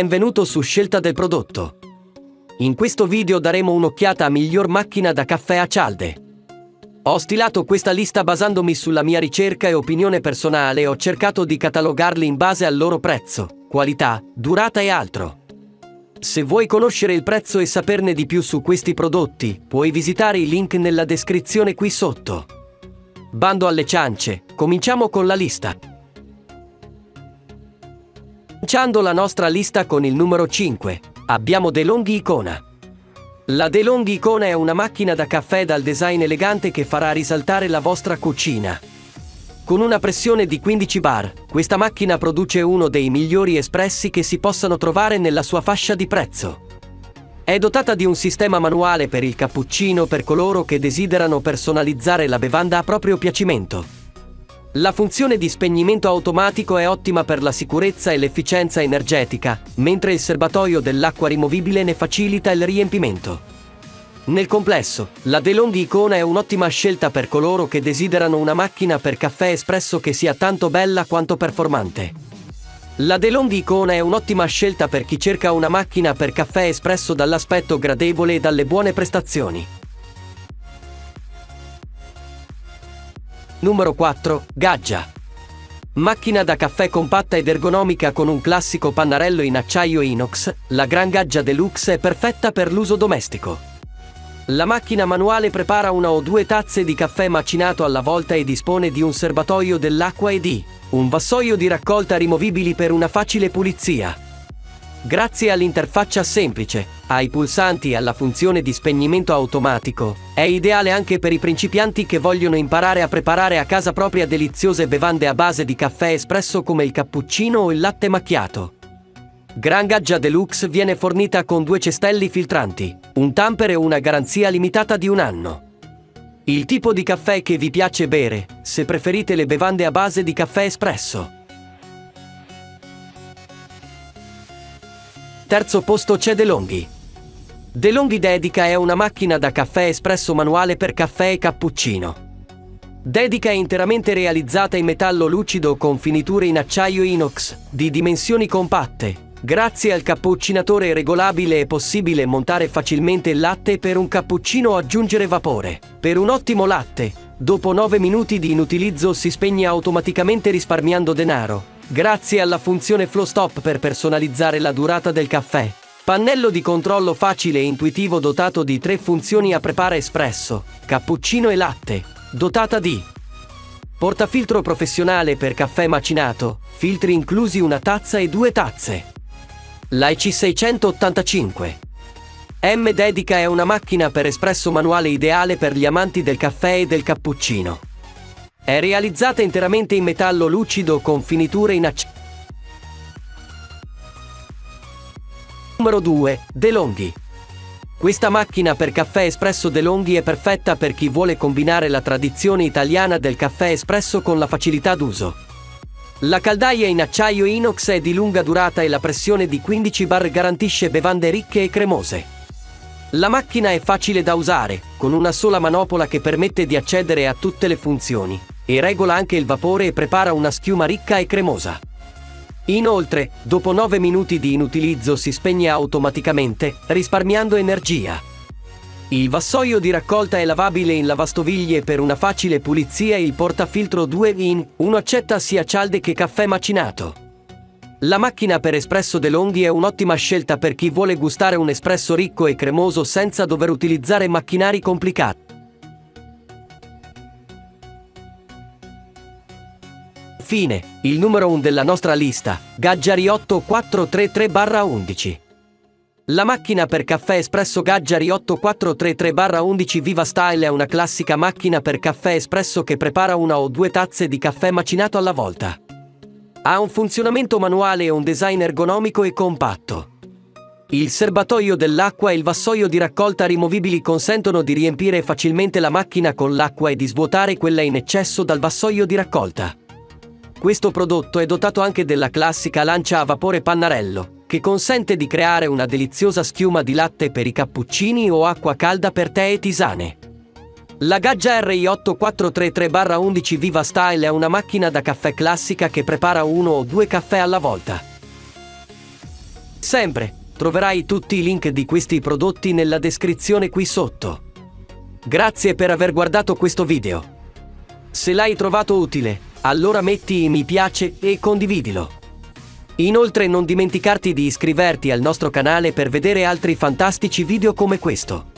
Benvenuto su Scelta del prodotto. In questo video daremo un'occhiata a miglior macchina da caffè a cialde. Ho stilato questa lista basandomi sulla mia ricerca e opinione personale e ho cercato di catalogarli in base al loro prezzo, qualità, durata e altro. Se vuoi conoscere il prezzo e saperne di più su questi prodotti, puoi visitare i link nella descrizione qui sotto. Bando alle ciance, cominciamo con la lista. Cominciando la nostra lista con il numero 5, abbiamo DeLonghi Icona. La DeLonghi Icona è una macchina da caffè dal design elegante che farà risaltare la vostra cucina. Con una pressione di 15 bar, questa macchina produce uno dei migliori espressi che si possano trovare nella sua fascia di prezzo. È dotata di un sistema manuale per il cappuccino per coloro che desiderano personalizzare la bevanda a proprio piacimento. La funzione di spegnimento automatico è ottima per la sicurezza e l'efficienza energetica, mentre il serbatoio dell'acqua rimovibile ne facilita il riempimento. Nel complesso, la DeLonghi Icona è un'ottima scelta per coloro che desiderano una macchina per caffè espresso che sia tanto bella quanto performante. La DeLonghi Icona è un'ottima scelta per chi cerca una macchina per caffè espresso dall'aspetto gradevole e dalle buone prestazioni. Numero 4. Gaggia. Macchina da caffè compatta ed ergonomica con un classico pannarello in acciaio inox, la Gran Gaggia Deluxe è perfetta per l'uso domestico. La macchina manuale prepara una o due tazze di caffè macinato alla volta e dispone di un serbatoio dell'acqua e di un vassoio di raccolta rimovibili per una facile pulizia. Grazie all'interfaccia semplice, ai pulsanti e alla funzione di spegnimento automatico, è ideale anche per i principianti che vogliono imparare a preparare a casa propria deliziose bevande a base di caffè espresso come il cappuccino o il latte macchiato. Gran Gaggia Deluxe viene fornita con due cestelli filtranti, un tamper e una garanzia limitata di un anno. Il tipo di caffè che vi piace bere, se preferite le bevande a base di caffè espresso. Terzo posto c'è DeLonghi. DeLonghi Dedica è una macchina da caffè espresso manuale per caffè e cappuccino. Dedica è interamente realizzata in metallo lucido con finiture in acciaio inox, di dimensioni compatte. Grazie al cappuccinatore regolabile è possibile montare facilmente il latte per un cappuccino o aggiungere vapore. Per un ottimo latte, dopo 9 minuti di inutilizzo si spegne automaticamente risparmiando denaro, grazie alla funzione Flow Stop per personalizzare la durata del caffè. Pannello di controllo facile e intuitivo dotato di tre funzioni a prepara espresso, cappuccino e latte, dotata di portafiltro professionale per caffè macinato, filtri inclusi una tazza e due tazze. La EC685 M Dedica è una macchina per espresso manuale ideale per gli amanti del caffè e del cappuccino. È realizzata interamente in metallo lucido con finiture in acciaio. Numero 2. DeLonghi. Questa macchina per caffè espresso DeLonghi è perfetta per chi vuole combinare la tradizione italiana del caffè espresso con la facilità d'uso. La caldaia in acciaio inox è di lunga durata e la pressione di 15 bar garantisce bevande ricche e cremose. La macchina è facile da usare, con una sola manopola che permette di accedere a tutte le funzioni e regola anche il vapore e prepara una schiuma ricca e cremosa. Inoltre, dopo 9 minuti di inutilizzo si spegne automaticamente, risparmiando energia. Il vassoio di raccolta è lavabile in lavastoviglie per una facile pulizia e il portafiltro 2 in 1 accetta sia cialde che caffè macinato. La macchina per espresso DeLonghi è un'ottima scelta per chi vuole gustare un espresso ricco e cremoso senza dover utilizzare macchinari complicati. Fine, il numero 1 della nostra lista, Gaggiari 8433-11. La macchina per caffè espresso Gaggiari 8433-11 Viva Style è una classica macchina per caffè espresso che prepara una o due tazze di caffè macinato alla volta. Ha un funzionamento manuale e un design ergonomico e compatto. Il serbatoio dell'acqua e il vassoio di raccolta rimovibili consentono di riempire facilmente la macchina con l'acqua e di svuotare quella in eccesso dal vassoio di raccolta. Questo prodotto è dotato anche della classica lancia a vapore pannarello, che consente di creare una deliziosa schiuma di latte per i cappuccini o acqua calda per tè e tisane. La Gaggia RI 8433-11 Viva Style è una macchina da caffè classica che prepara uno o due caffè alla volta. Sempre troverai tutti i link di questi prodotti nella descrizione qui sotto. Grazie per aver guardato questo video. Se l'hai trovato utile, allora metti mi piace e condividilo. Inoltre non dimenticarti di iscriverti al nostro canale per vedere altri fantastici video come questo.